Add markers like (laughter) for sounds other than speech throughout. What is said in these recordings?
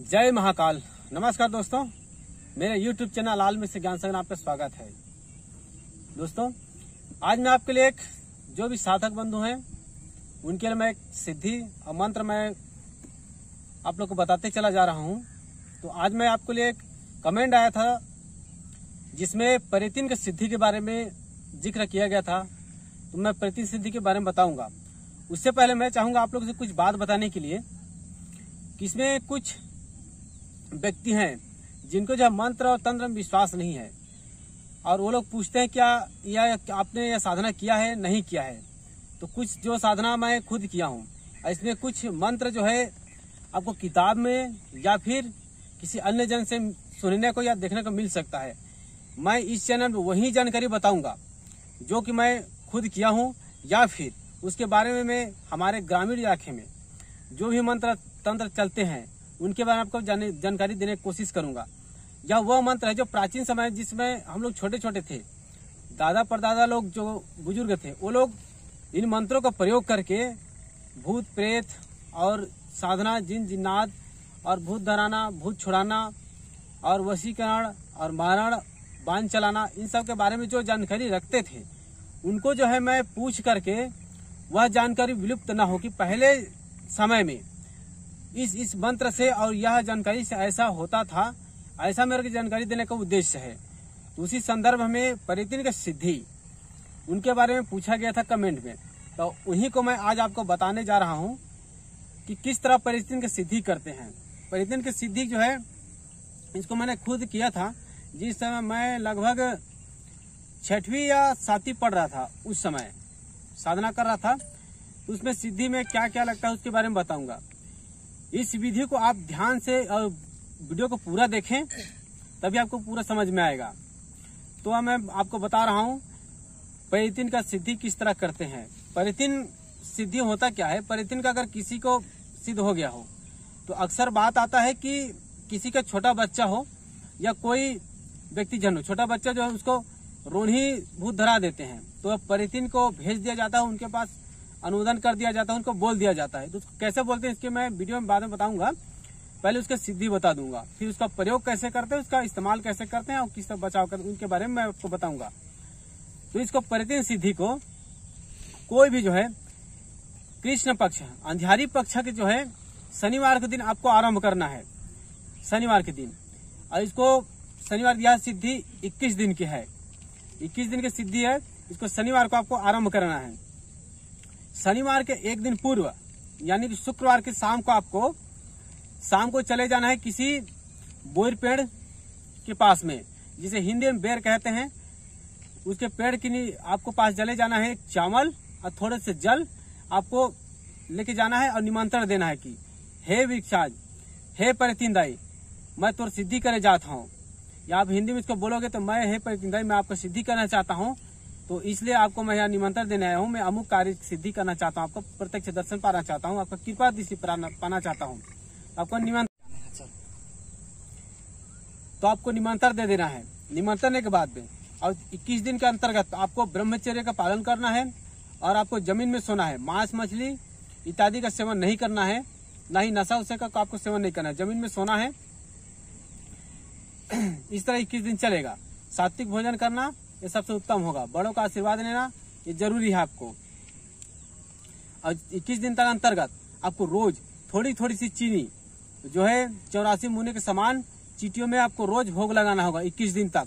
जय महाकाल। नमस्कार दोस्तों। मेरे YouTube चैनल लाल में से ज्ञान संग्राम आपका स्वागत है। दोस्तों, आज मैं आपके लिए एक जो भी साधक बंधु हैं, उनके लिए मैं एक सिद्धि और मंत्र मैं आप लोग को बताते चला जा रहा हूँ। तो आज मैं आपके लिए एक कमेंट आया था, जिसमें परितिन के सिद्धि के बारे में ज़िक्र किया गया था। तो मैं परितिन सिद्धि के बारे में बताऊँगा। उससे पहले मैं चाहूँगा आप लोगों से कुछ बात बताने के लिए कि इसमें कुछ व्यक्ति हैं, जिनको जो मंत्र और तंत्र में विश्वास नहीं है, और वो लोग पूछते हैं, क्या या आपने यह साधना किया है? नहीं किया है। तो कुछ जो साधना मैं खुद किया हूँ, इसमें कुछ मंत्र जो है, आपको किताब में या फिर किसी अन्य जन से सुनने को या देखने को मिल सकता है। मैं इस चैनल में वही जानकारी बताऊँगा, जो कि मैं खुद किया हूँ, या फिर उसके बारे में मैं हमारे ग्रामीण इलाके में, जो भी मंत्र तंत्र चलते हैं उनके बारे में आपको जानकारी देने की कोशिश करूँगा। यह वह मंत्र है जो प्राचीन समय जिसमें हम लोग छोटे छोटे थे। दादा परदादा लोग जो बुज़ुर्ग थे, वो लोग इन मंत्रों का प्रयोग करके भूत प्रेत और साधना, जिन जिन्नाद और भूत धराना, भूत छुड़ाना और वशीकरण और मारण बाँध चलाना, इन सब के बारे में जो जानकारी रखते थे, उनको जो है मैं पूछ करके वह जानकारी विलुप्त न हो कि पहले समय में। इस इस मंत्र से और यह जानकारी से ऐसा होता था, ऐसा मेरे को जानकारी देने का उद्देश्य है। उसी संदर्भ में परितिन का सिद्धि, उनके बारे में पूछा गया था कमेंट में। तो उन्हीं को मैं आज आपको बताने जा रहा हूँ कि किस तरह परितिन की सिद्धि करते हैं। परितिन की सिद्धि जो है, इसको मैंने खुद किया था। जिस समय मैं लगभग छठवीं या सातवीं पढ़ रहा था, उस समय साधना कर रहा था। उसमें सिद्धि में क्या क्या लगता है, उसके बारे में बताऊँगा। इस विधि को आप ध्यान से और वीडियो को पूरा देखें, तभी आपको पूरा समझ में आएगा। तो मैं आपको बता रहा हूँ, परितिन का सिद्धि किस तरह करते हैं। परितिन सिद्धि होता क्या है? परितिन का अगर किसी को सिद्ध हो गया हो तो अक्सर बात आता है कि किसी का छोटा बच्चा हो या कोई व्यक्ति जन हो छोटा बच्चा जो है उसको रोही भूत धरा देते हैं। तो परितिन को भेज दिया जाता है, उनके पास अनुमोदन कर दिया जाता है, उनको बोल दिया जाता है। तो कैसे बोलते हैं, इसके मैं वीडियो में बाद में बताऊँगा। पहले उसका सिद्धि बता दूँगा, फिर उसका प्रयोग कैसे करते हैं, उसका इस्तेमाल कैसे करते हैं, और किस तरह बचाव करते हैं, उनके बारे में मैं आपको बताऊँगा। तो इसको प्रतिदिन सिद्धि को कोई भी जो है, कृष्ण पक्ष अंधियारी पक्ष के जो है, शनिवार के दिन आपको आरंभ करना है। शनिवार के दिन। और इसको शनिवार यह सिद्धि 21 दिन की है। 21 दिन की सिद्धि है, इसको शनिवार को आपको आरंभ करना है। शनिवार के एक दिन पूर्व, यानी कि शुक्रवार के शाम को आपको, शाम को चले जाना है किसी बोर पेड़ के पास में, जिसे हिंदी में बेर कहते हैं। उसके पेड़ की आपको पास चले जाना है चावल और थोड़े से जल आपको लेके जाना है और निमंत्रण देना है कि, हे वृक्षाज, हे परितिंदाई मैं तो सिद्धि करे जाता हूँ। या आप हिंदी में इसको बोलोगे तो मैं, हे परितिंदाई मैं आपको सिद्धि करना चाहता हूँ तो इसलिए आपको मैं यहाँ निमंत्रण देने आया हूँ। मैं अमुक कार्य सिद्धि करना चाहता हूँ, आपको प्रत्यक्ष दर्शन पाना चाहता हूँ, आपका कृपा दृष्टि पाना चाहता हूँ। आपको निमंत्रण तो आपको निमंत्रण दे देना है। निमंत्रण के बाद में, और 21 दिन के अंतर्गत आपको ब्रह्मचर्य का पालन करना है, और आपको ज़मीन में सोना है। मांस, मछली इत्यादि का सेवन नहीं करना है, न ही नशा, उसे का आपको सेवन नहीं करना है। ज़मीन में सोना है। (clears throat) इस तरह इक्कीस दिन चलेगा। सात्विक भोजन करना ये सबसे उत्तम होगा। बड़ों का आशीर्वाद लेना ये ज़रूरी है आपको। और इक्कीस दिन तक अंतर्गत आपको रोज थोड़ी थोड़ी सी चीनी, जो है चौरासी मुने के समान चीटियों में आपको रोज भोग लगाना होगा इक्कीस दिन तक।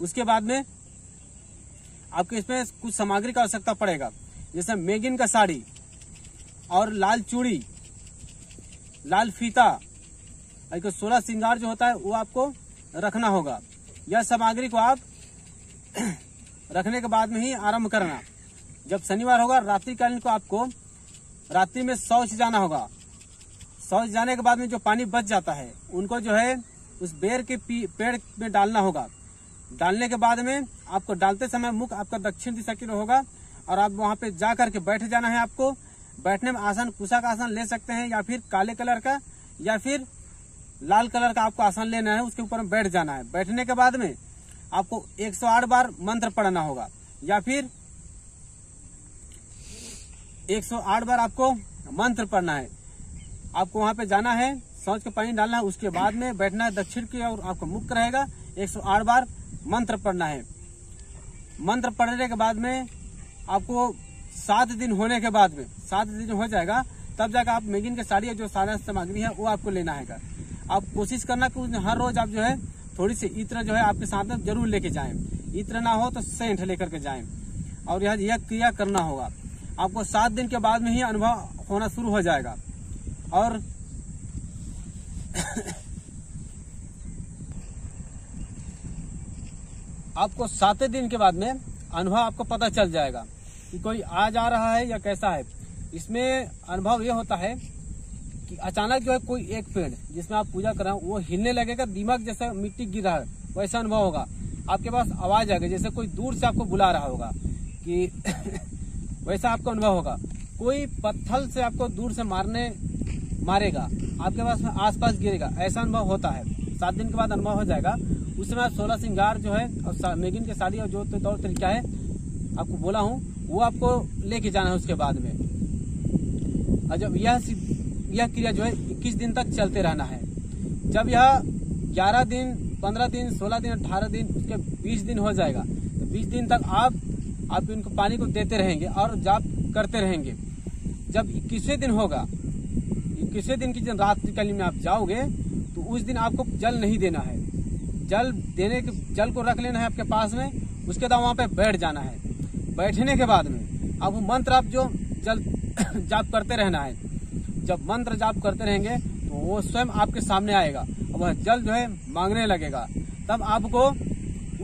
उसके बाद में आपको इसमें कुछ सामग्री का आवश्यकता पड़ेगा, जैसे मेगिन का साड़ी और लाल चूड़ी, लाल फीता सोलह श्रृंगार जो होता है वो आपको रखना होगा। यह सामग्री को आप (clears throat) रखने के बाद में ही आरंभ करना। जब शनिवार होगा, रात्रिकालीन को आपको रात्रि में शौच जाना होगा। शौच जाने के बाद में जो पानी बच जाता है, उनको जो है उस बेर के पेड़ में डालना होगा। डालने के बाद में आपको डालते समय मुख आपका दक्षिण दिशा की होगा और आप वहाँ पे जा करके बैठ जाना है आपको। बैठने में आसन कुशा का आसन ले सकते हैं या फिर काले कलर का या फिर लाल कलर का आपको आसन लेना है, उसके ऊपर बैठ जाना है। बैठने के बाद में आपको 108 बार मंत्र पढ़ना होगा। या फिर 108 बार आपको मंत्र पढ़ना है। आपको वहाँ पे जाना है, सोच के पानी डालना है, उसके बाद में बैठना है दक्षिण की और आपका मुक्त रहेगा। 108 बार मंत्र पढ़ना है। मंत्र पढ़ने के बाद में आपको सात दिन होने के बाद में, सात दिन हो जाएगा, तब जाकर आप मेगिन के साड़ी जो सारा सामग्री है, वो आपको लेना है आप कोशिश करना कि हर रोज आप जो है थोड़ी सी इत्र जो है आपके साथ में ज़रूर लेके जाए। इत्र ना हो तो सेंठ लेकर के जाए। और यह क्रिया करना होगा। आपको सात दिन के बाद में ही अनुभव होना शुरू हो जाएगा। और (coughs) आपको सातवें दिन के बाद में अनुभव आपको पता चल जाएगा कि कोई आ जा रहा है या कैसा है। इसमें अनुभव ये होता है कि अचानक जो है कोई एक पेड़ जिसमें आप पूजा कर रहे हो, वो हिलने लगेगा, दिमाग जैसा मिट्टी गिर रहा है, वैसा अनुभव होगा। आपके पास आवाज़ आएगी जैसे कोई दूर से आपको बुला रहा होगा कि (laughs) वैसा आपको अनुभव होगा। कोई पत्थर से आपको दूर से मारने, मारेगा, आपके पास आसपास गिरेगा, ऐसा अनुभव होता है। सात दिन के बाद अनुभव हो जाएगा। उस समय सोलह सिंगार जो है, और मेगिन के साड़ी और जो तो तौर तरीका है, आपको बोला हूँ, वो आपको लेके जाना है उसके बाद में। जब यह यह क्रिया जो है इक्कीस दिन तक चलते रहना है। जब यह ग्यारह दिन, पंद्रह दिन, सोलह दिन, अठारह दिन, उसके बीस दिन हो जाएगा तो बीस दिन तक आप आप इनको पानी को देते रहेंगे और जाप करते रहेंगे। जब इक्कीसवें दिन होगा, इक्कीसवें दिन की जब रात निकलने में आप जाओगे तो उस दिन आपको जल नहीं देना है। जल देने के, जल को रख लेना है आपके पास में, उसके बाद वहाँ पे बैठ जाना है। बैठने के बाद में, अब मंत्र आप जो जल (coughs) जाप करते रहना है जब मंत्र जाप करते रहेंगे तो वो स्वयं आपके सामने आएगा और वह जल जो है मांगने लगेगा। तब आपको,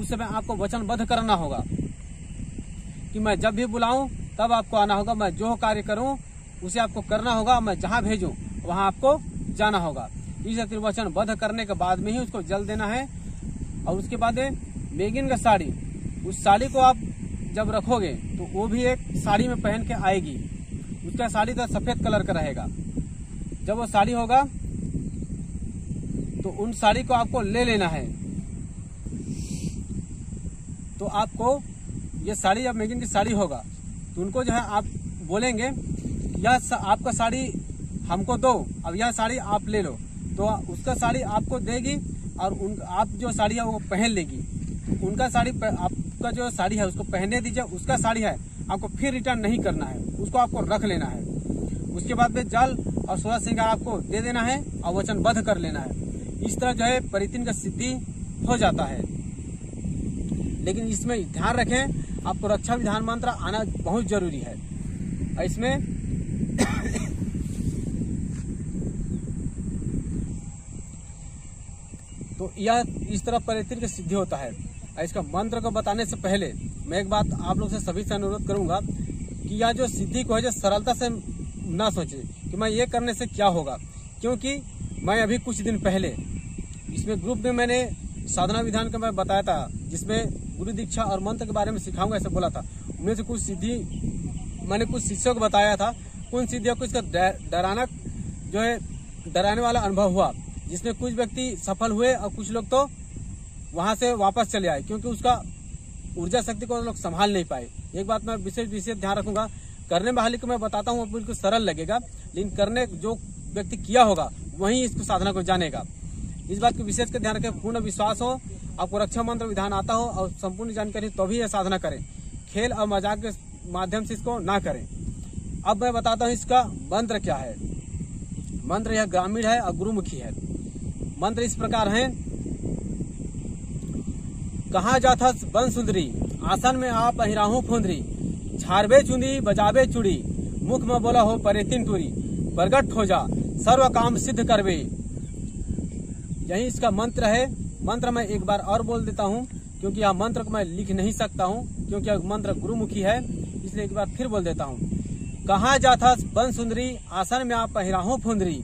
उस समय आपको वचनबद्ध करना होगा कि मैं जब भी बुलाऊं, तब आपको आना होगा, मैं जो कार्य करूँ, उसे आपको करना होगा, मैं जहाँ भेजूं, वहाँ आपको जाना होगा। इस त्रिवचन बध करने के बाद में ही उसको जल देना है। और उसके बाद मेगिन का साड़ी, उस साड़ी को आप जब रखोगे तो वो भी एक साड़ी में पहन के आएगी। उसका साड़ी तो सफ़ेद कलर का रहेगा। जब वो साड़ी होगा तो उन साड़ी को आपको ले लेना है। तो आपको ये साड़ी अब मेगिन की साड़ी होगा तो उनको जो है आप बोलेंगे, यह आपका साड़ी हमको दो, अब यह साड़ी आप ले लो। तो उसका साड़ी आपको देगी, और उन, आप जो साड़ी है वो पहन लेगी। उनका साड़ी आपका जो साड़ी है उसको पहनने दीजिए, उसका साड़ी है, आपको फिर रिटर्न नहीं करना है, उसको आपको रख लेना है। उसके बाद में जल और सोलह श्रृंगार आपको दे देना है और वचनबद्ध कर लेना है। इस तरह जो है परितिन का सिद्धि हो जाता है। लेकिन इसमें ध्यान रखें, आपको रक्षा विधान मंत्र आना बहुत ज़रूरी है। और इसमें (coughs) तो यह इस तरह परिवर्तन की सिद्धि होता है। इसका मंत्र को बताने से पहले मैं एक बात आप लोग से सभी से अनुरोध करूँगा कि यह जो सिद्धि को है जो सरलता से ना सोचे कि मैं ये करने से क्या होगा? क्योंकि मैं अभी कुछ दिन पहले इसमें ग्रुप में मैंने साधना विधान का मैं बताया था, जिसमें गुरु दीक्षा और मंत्र के बारे में सिखाऊँगा ऐसे बोला था। उनमें से कुछ सिद्धि, मैंने कुछ शिष्यों को बताया था। उन सिद्धियों को इसका डराना जो है, डराने वाला अनुभव हुआ, जिसमें कुछ व्यक्ति सफल हुए और कुछ लोग तो वहाँ से वापस चले आए, क्योंकि उसका ऊर्जा शक्ति को लोग संभाल नहीं पाए। एक बात मैं विशेष विशेष ध्यान रखूँगा करने वाले को मैं बताता हूँ बिल्कुल सरल लगेगा, लेकिन करने जो व्यक्ति किया होगा, वही इसको साधना को जानेगा। इस बात को विशेष कर ध्यान रखें, पूर्ण विश्वास हो, आपको रक्षा मंत्र विधान आता हो, और संपूर्ण जानकारी तो यह साधना करें। खेल और मज़ाक के माध्यम से इसको ना करें। अब मैं बताता हूँ इसका मंत्र क्या है। मंत्र यह ग्रामीण है और गुरुमुखी है। मंत्र इस प्रकार है। कहा जाता बन सुंदरी, आसन में आप अहिराहू फुंदरी। झारबे चुंदी, बजाबे चुड़ी। मुख में बोला हो, परे तीन टूरी प्रगट हो जा, सर्व काम सिद्ध करवे। यही इसका मंत्र है। मंत्र मैं एक बार और बोल देता हूँ, क्योंकि यह मंत्र को मैं लिख नहीं सकता हूँ, क्योंकि यह मंत्र गुरुमुखी है, इसलिए एक बार फिर बोल देता हूँ। कहा जाता बन सुंदरी, आसन में आप पहिराहू फुंदरी।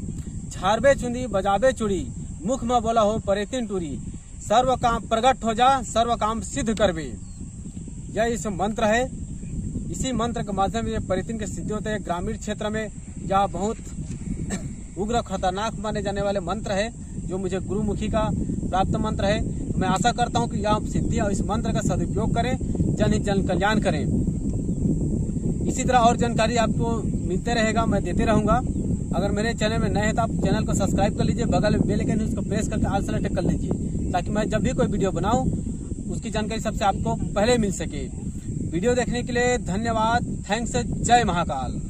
झारबे चुंदी, बजाबे चुड़ी। मुख में बोला हो परेतिन टूरी सर्व काम प्रगट हो जा, सर्व काम सिद्ध करवे। यह इस मंत्र है। इसी मंत्र के माध्यम से परितिन के सिद्धि होते हैं। ग्रामीण क्षेत्र में यह बहुत उग्र खतरनाक माने जाने वाले मंत्र है, जो मुझे गुरुमुखी का प्राप्त मंत्र है। मैं आशा करता हूँ कि यह सिद्धि और इस मंत्र का सदुपयोग करें, जन ही जन कल्याण करें। इसी तरह और जानकारी आपको मिलते रहेगा, मैं देते रहूँगा। अगर मेरे चैनल में नए हैं तो आप चैनल को सब्सक्राइब कर लीजिए, बगल में बेल आइकन उसको प्रेस करके आल सेलेक्ट कर लीजिए, ताकि मैं जब भी कोई वीडियो बनाऊँ, उसकी जानकारी सबसे आपको पहले मिल सके। वीडियो देखने के लिए धन्यवाद। थैंक्स जय महाकाल।